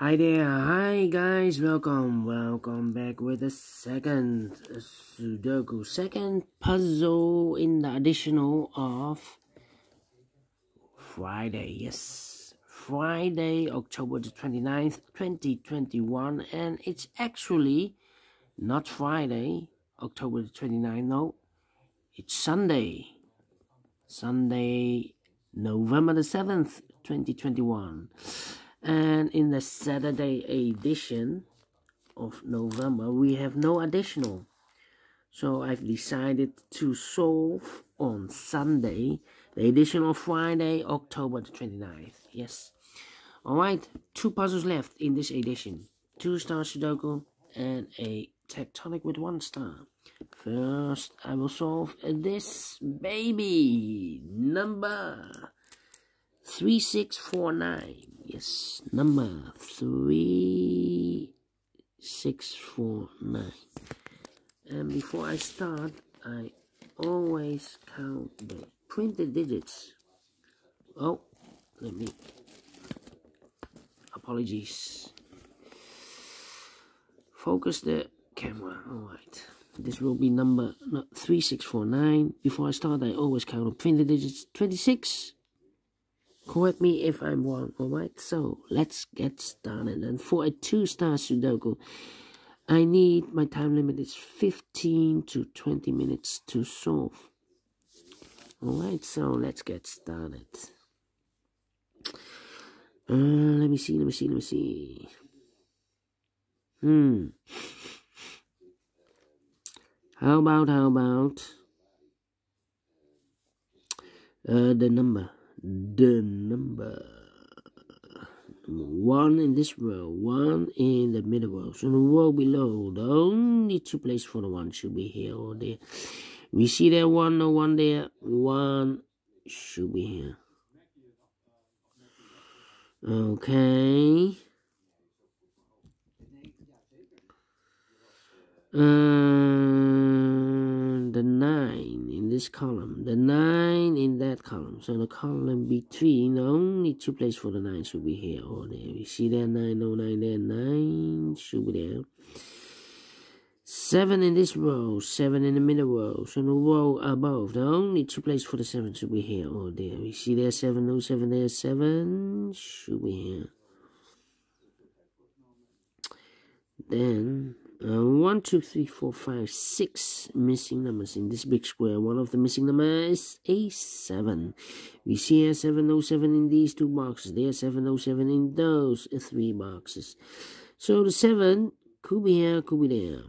Hi there, hi guys, welcome, welcome back with the second Sudoku, second puzzle in the additional of Friday, yes, Friday, October the 29th, 2021, and it's actually not Friday, October the 29th, no, it's Sunday, Sunday, November the 7th, 2021 and in the Saturday edition of November we have no additional. So I've decided to solve on Sunday the edition of Friday October the 29th yes. Alright two puzzles left in this edition. Two star Sudoku and a tectonic with one star. First I will solve this baby number 3649 yes number 3649 and before I start I always count the printed digits. Oh let me apologies. Focus the camera alright this will be number 3649 before I start I always count the printed digits 26 Correct me if I'm wrong, alright? So, let's get started. And for a two-star Sudoku, I need, my time limit is 15 to 20 minutes to solve. Alright, so let's get started. Uh, let me see, let me see, let me see. Hmm. How about, how about uh, the number? The number one in this row, one in the middle row. So the row below, the only two places for the one should be here or there. We see that one, no one there, one should be here. Okay. Uh, the nine in this column, the nine in that column. So the column between only two places for the nine should be here or there. We see there nine, no nine there, nine should be there. Seven in this row, seven in the middle row. So the row above, the only two places for the seven should be here or there. We see there seven, no seven there, seven should be here. Then uh, one, two, three, four, five, six missing numbers in this big square. One of the missing numbers is A7. We see a 707 in these two boxes. There's 707 in those three boxes. So the 7 could be here, could be there.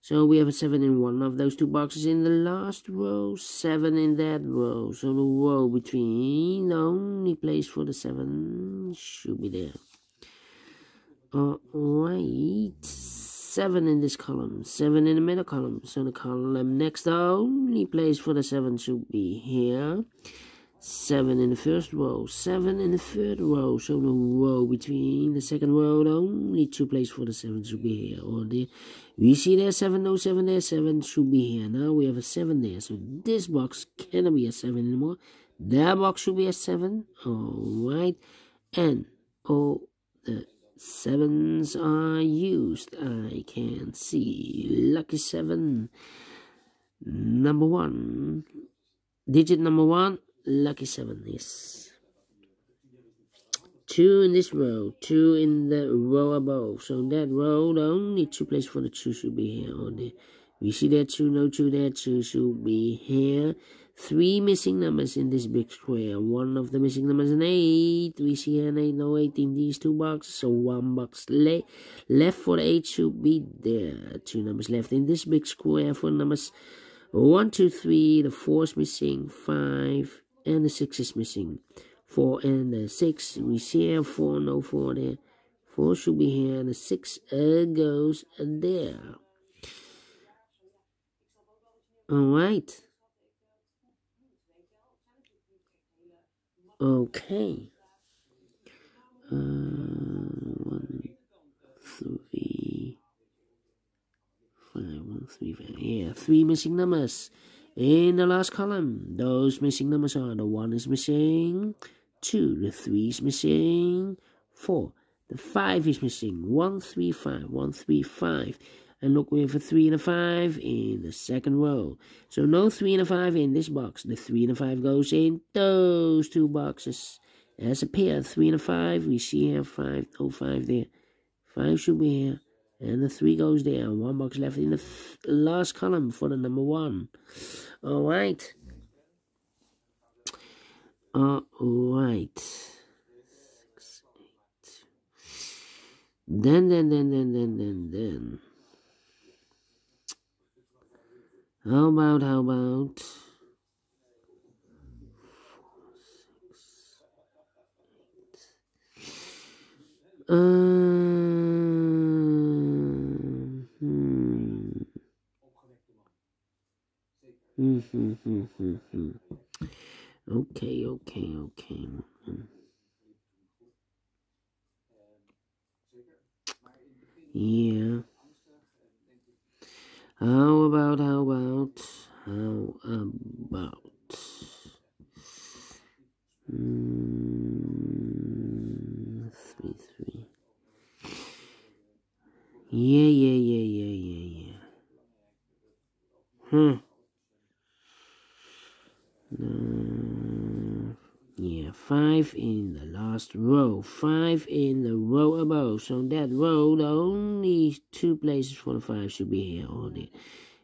So we have a 7 in one of those two boxes in the last row, 7 in that row. So the row between the only place for the 7 should be there. Alright seven in this column, seven in the middle column. So the column next, the only place for the seven should be here. Seven in the first row, seven in the third row. So the row between the second row, the only two places for the seven should be here. Or the we see there seven, no seven there, seven should be here. Now we have a seven there. So this box cannot be a seven anymore. That box should be a seven. Alright. And oh the Sevens are used. I can see. Lucky seven. Number one. Digit number one. Lucky seven. Yes. Two in this row. Two in the row above. So that row, the only two places for the two should be here. On there. We see that two, no two there. Two should be here three missing numbers in this big square. One of the missing numbers is an 8. We see an 8, no 8 in these two boxes. So one box le left for the 8 should be there. Two numbers left in this big square for numbers one, two, three. The 4 is missing. 5. And the 6 is missing. 4 and the 6. We see a 4, no 4 there. 4 should be here. And the 6 uh, goes there. Alright. Okay. Uh, one, three, five, one, three, five. Yeah, three missing numbers in the last column. Those missing numbers are the one is missing, two, the three is missing, four. The five is missing. One, three, five. One, three, five. And look, we have a three and a five in the second row. So no three and a five in this box. The three and a five goes in those two boxes. As a pair, three and a five. We see here five, no five there. Five should be here. And the three goes there. One box left in the last column for the number one. All right. All right. Six, eight. Then, then, then, then, then, then, then. How about, how about? Hmm, hmm. Okay, okay, okay. Yeah. How about, how about, how about, mm, three, three. Yeah, yeah, yeah, yeah, yeah, yeah. Hmm. Uh, yeah, five in the last row, five in the row above. So that row, the only two places for the five should be here or there.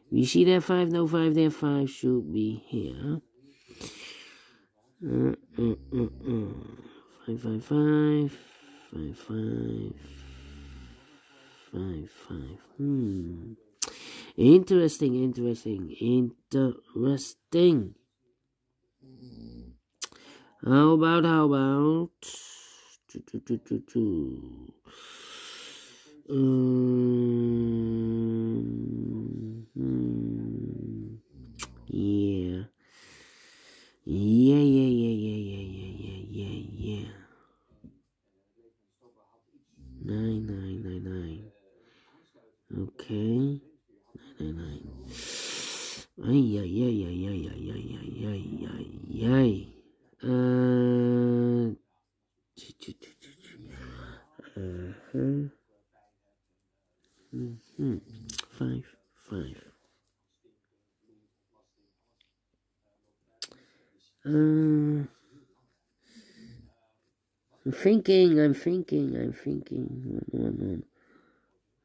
We see that five, no five there, five should be here. Uh, uh, uh, uh. Five, five, five, five, five, five, five. Hmm. Interesting, interesting, interesting. How about, how about? Um, hmm. Yeah. Yeah, yeah, yeah, yeah, yeah, yeah, yeah, yeah, yeah. Nine, nine, nine, nine. Okay. Nine, nine, nine. Ay, ay, ay, ay, ay, ay, ay, ay, ay, ay. Uh, uh-huh. Mm-hmm. Five, five. Uh, I'm thinking, I'm thinking, I'm thinking. One, one,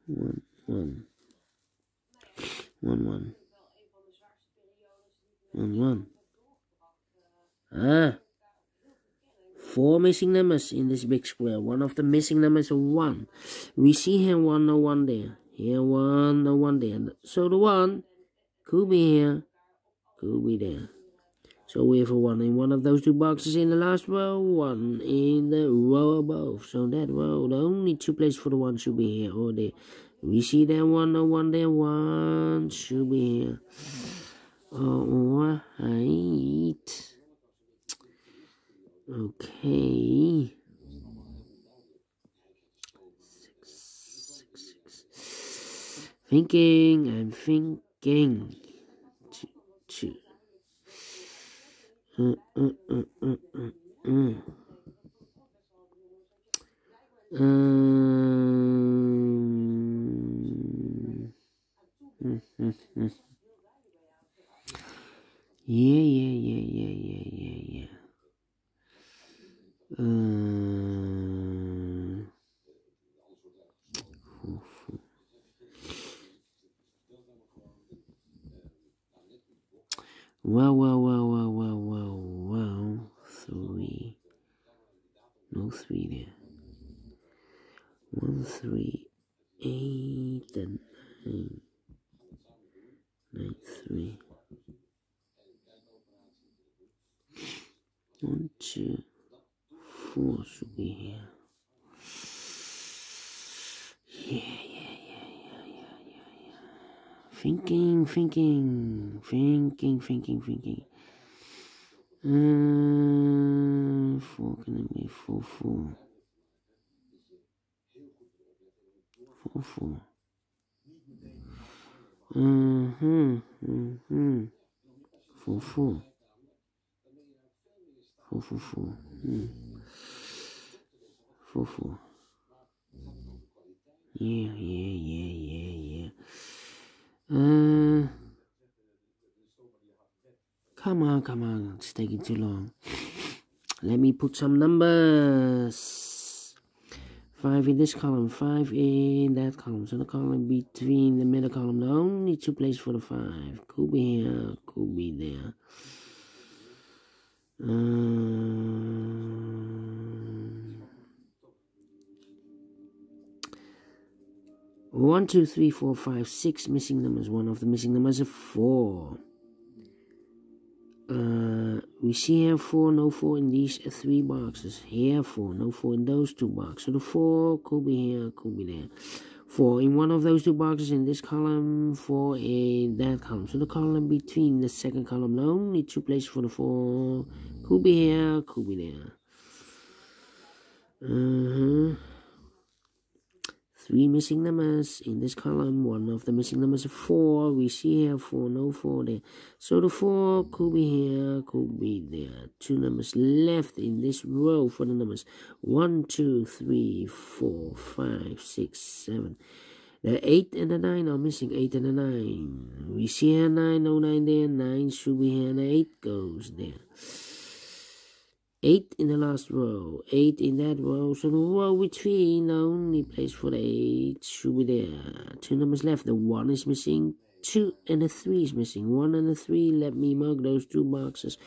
one. One, one. One, one. One, one. Ah. Four missing numbers in this big square. One of the missing numbers is one. We see here one, no one there. Here one, no one there. So the one could be here, could be there. So we have a one in one of those two boxes in the last row, one in the row above. So that row, the only two places for the one should be here oh, or there. We see that one, no one there, one should be here. Oh, Alright. Okay. Six, six. Thinking, I'm thinking. Mm, yeah, yeah, yeah, yeah, yeah, yeah, yeah. Uh, well, well, well, well. Three there. One, three, eight, and nine. Nine, three. One, two four should be here. Yeah, yeah, yeah, yeah, yeah, yeah. Thinking, thinking, thinking, thinking, thinking. Uh, full, can it be full, full? Full, full. Mm-hmm, mm-hmm. Full, full. Full, full, full. Mm. Full, full. Yeah, yeah, yeah, yeah, yeah. Uh, come on, come on, it's taking too long. Let me put some numbers. Five in this column, five in that column. So the column between the middle column, the only two places for the five. Could be here, could be there. Um, one, two, three, four, five, six missing numbers. One of the missing numbers is four. Uh, we see here four, no four in these three boxes. Here four, no four in those two boxes. So the four could be here, could be there. Four in one of those two boxes in this column, four in that column. So the column between the second column, the only two places for the four could be here, could be there. Uh-huh. Three missing numbers in this column. One of the missing numbers is four. We see here four, no four there. So the four could be here, could be there. Two numbers left in this row for the numbers. One, two, three, four, five, six, seven. The 8 and the 9 are missing. 8 and the 9. We see here 9, no 9 there. 9 should be here. And the 8 goes there. 8 in the last row, 8 in that row, so the row between the only place for the 8 should be there. Two numbers left, the 1 is missing, 2 and the 3 is missing. 1 and the 3, let me mark those two boxes.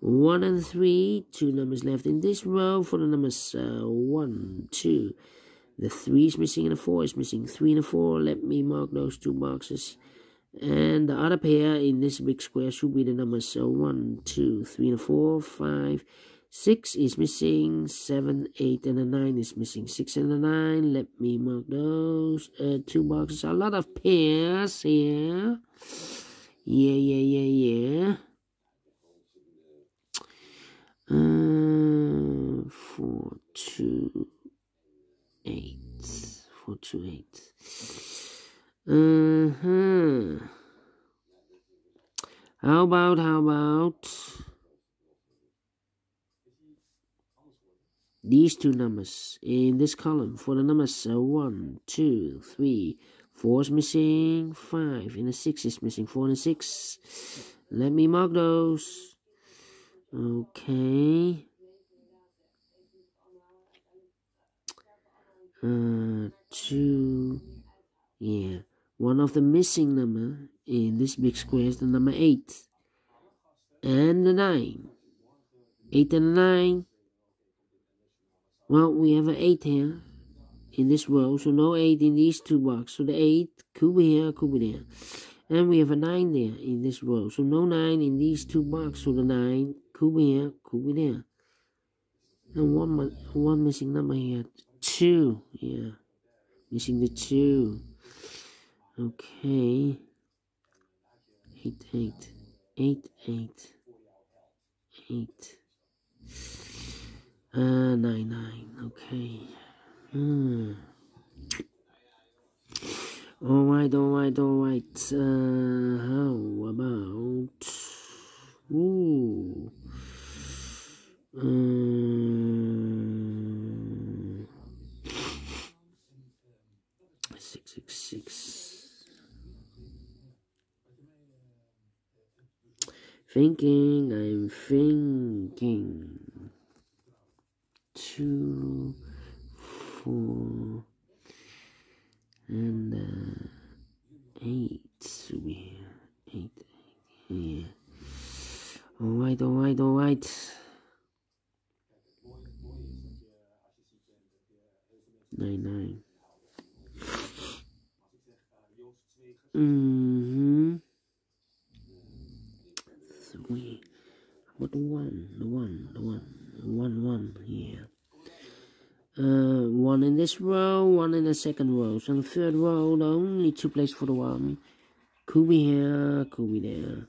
1 and 3, two numbers left in this row for the numbers uh, 1, 2. The 3 is missing and the 4 is missing. 3 and the 4, let me mark those two boxes. And the other pair in this big square should be the numbers uh, 1, 2, 3 and 4, 5, 6 is missing, 7, 8, and a 9 is missing. 6 and a 9, let me mark those. Uh, two boxes, a lot of pairs here. Yeah, yeah, yeah, yeah. Uh, 4, 2, 8. 4, 2, 8. Uh-huh. How about, how about... these two numbers in this column for the numbers uh, 1, 2, 3, 4 is missing, 5, and the 6 is missing, 4 and 6. Let me mark those. Okay. Uh, 2, yeah. One of the missing number in this big square is the number 8. And the 9. 8 and 9 well, we have an 8 here in this row, so no 8 in these two boxes. So the 8 could be here, could be there. And we have a 9 there in this row, so no 9 in these two boxes. So the 9 could be here, could be there. And one, one missing number here, 2, yeah. Missing the 2. Okay. 8, 8, 8, 8, 8. Uh, nine, nine. Okay. Hmm. All right, all right, all right. Uh, how about? Ooh. Um. Six, six, six. Thinking, I'm thinking two, four, and uh, eight. We eight, eight, yeah. All right, all right, all right. Nine, nine. Mm-hmm. Three. What one? The one, the one, one, one, yeah uh, one in this row, one in the second row. So the third row, only two places for the one. Could be here, could be there.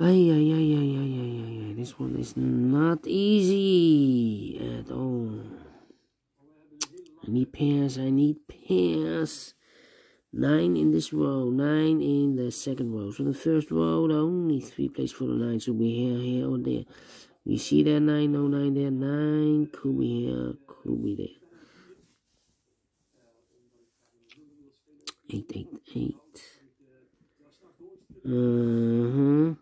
Ay, ay, ay, ay, ay, ay, ay, ay. This one is not easy at all. I need pairs, I need pairs. Nine in this row, nine in the second row. So the first row, only three places for the nine So we here, here, or there. You see that 909 there? 9 could be here, could be there. 888. Uh-huh.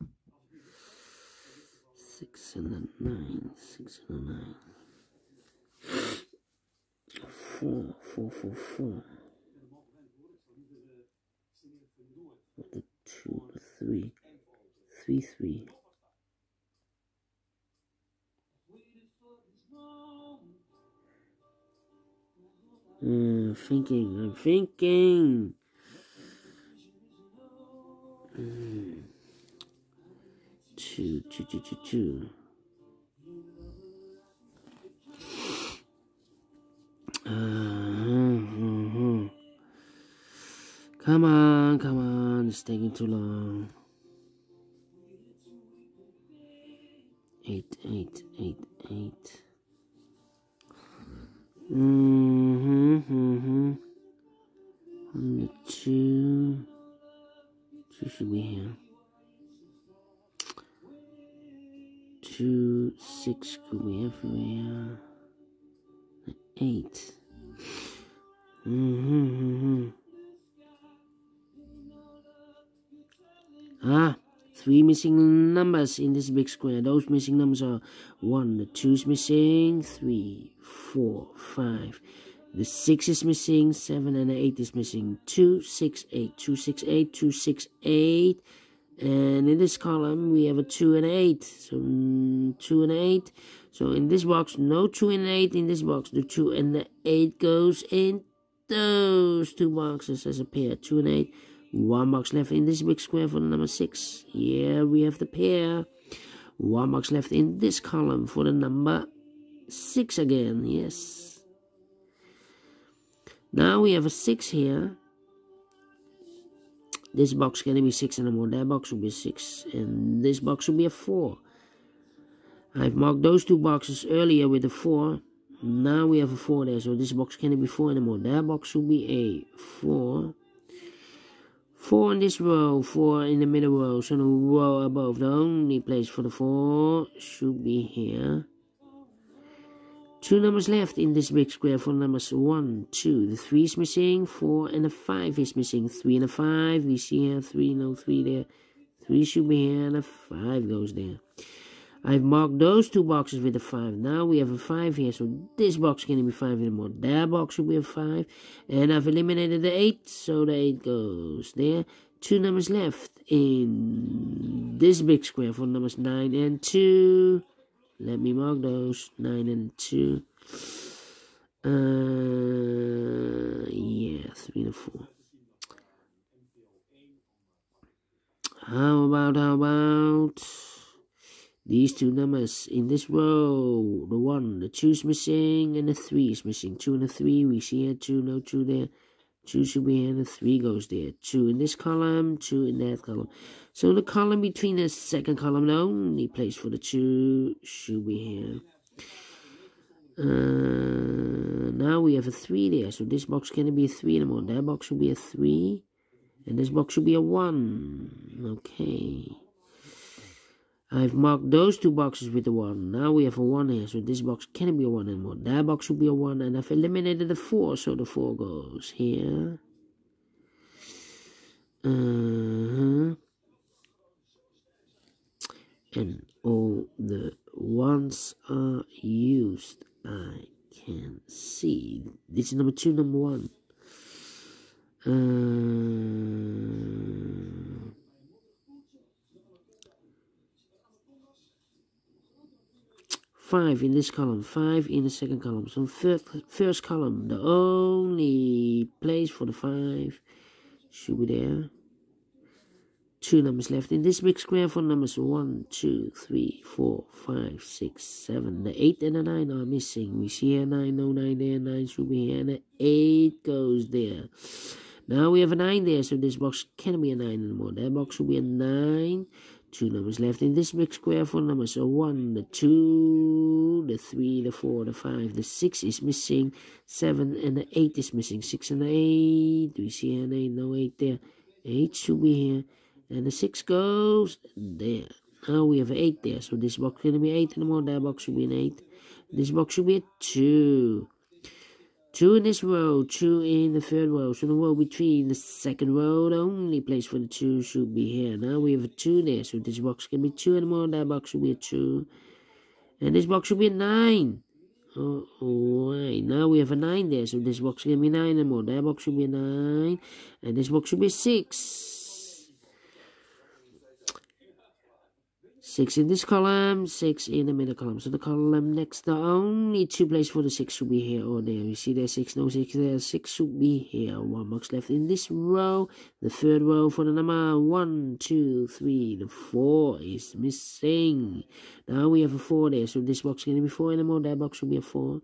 6 and a 9, 6 and a 9. 4, 4, 4, 4. 2, 3, 3, 3. I'm thinking, I'm thinking. Mm. Two, two, two, two, two. Uh-huh, uh-huh. Come on, come on, it's taking too long. Mm-hmm, mm-hmm. Ah, three missing numbers in this big square. Those missing numbers are one, the two is missing, three, four, five. The six is missing, seven and the eight is missing. Two, six, eight, two, six, eight, two, six, eight. And in this column we have a two and eight. So mm, two and eight. So in this box, no two and eight. In this box, the two and the eight goes in those two boxes as a pair. Two and eight. One box left in this big square for the number six. Yeah, we have the pair. One box left in this column for the number six again. Yes. Now we have a six here. This box can be six and more. That box will be six. And this box will be a four. I've marked those two boxes earlier with a four. Now we have a four there. So this box can't be four anymore. That box will be a four. Four in this row, four in the middle row, so the row above. The only place for the four should be here. Two numbers left in this big square for numbers one, two. The three is missing, four and the five is missing. Three and a five, we see here, three, no three there. Three should be here and a five goes there. I've marked those two boxes with a 5. Now we have a 5 here, so this box can't be 5 anymore. That box should be a 5. And I've eliminated the 8, so the 8 goes there. Two numbers left in this big square for numbers 9 and 2. Let me mark those. 9 and 2. Uh, yeah, 3 and 4. How about, how about... These two numbers in this row, the one, the two is missing, and the three is missing. Two and a three, we see here, two, no two there. Two should be here, and the three goes there. Two in this column, two in that column. So the column between the second column, the only place for the two should be here. Uh, now we have a 3 there, so this box can be a 3 anymore. That box should be a 3, and this box should be a 1. Okay. I've marked those two boxes with a 1. Now we have a 1 here, so this box can't be a 1 anymore. That box will be a 1, and I've eliminated the 4, so the 4 goes here. Uh -huh. And all the ones are used. I can see. This is number 2, number 1. Uh... five in this column, five in the second column. So first, first column, the only place for the five should be there. Two numbers left in this big square for numbers one, two, three, four, five, six, seven. The eight and the nine are missing. We see a nine, no nine there, nine should be here, and the eight goes there. Now we have a nine there, so this box can't be a nine anymore. That box will be a nine two numbers left in this big square for numbers so one the two the three the four the five the six is missing. Seven and the eight is missing. Six and eight. We see an eight no eight there. Eight should be here. And the six goes there. Now we have eight there. So this box is gonna be eight anymore that box should be an eight. This box should be a two Two in this row, two in the third row. So the row between the second row, the only place for the two should be here. Now we have a two there, so this box can be two anymore. That box should be a two. And this box should be a nine. Oh, wait. Now we have a 9 there, so this box can be 9 anymore. That box should be a 9. And this box should be 6. In this column, six in the middle column. So the column next, the only two places for the six should be here or there. You see there's six, no six there. Six should be here. One box left in this row. The third row for the number one, two, three. The four is missing. Now we have a four there. So this box can be four anymore. That box should be a four.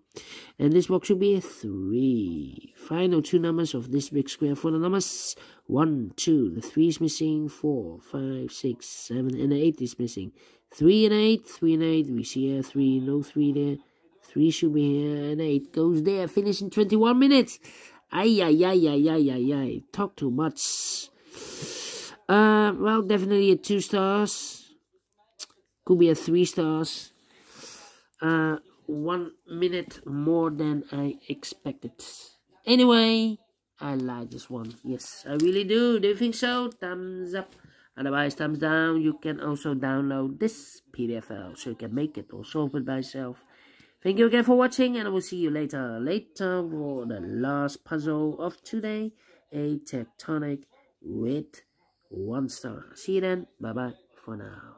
And this box should be a three. Final two numbers of this big square for the numbers one, two. The three is missing. Four, five, six, seven, and eight is missing. Three and eight, three and eight. We see here three, no three there. Three should be here, and eight goes there. Finish in 21 minutes. Ay, ay, ay, ay, ay, ay, ay. Talk too much. Uh, well, definitely a two stars. Could be a three stars. Uh, one minute more than I expected. Anyway, I like this one. Yes, I really do. Do you think so? Thumbs up. Otherwise, thumbs down. You can also download this PDF file so you can make it or solve it by yourself. Thank you again for watching and I will see you later. Later for the last puzzle of today. A tectonic with one star. See you then. Bye bye for now.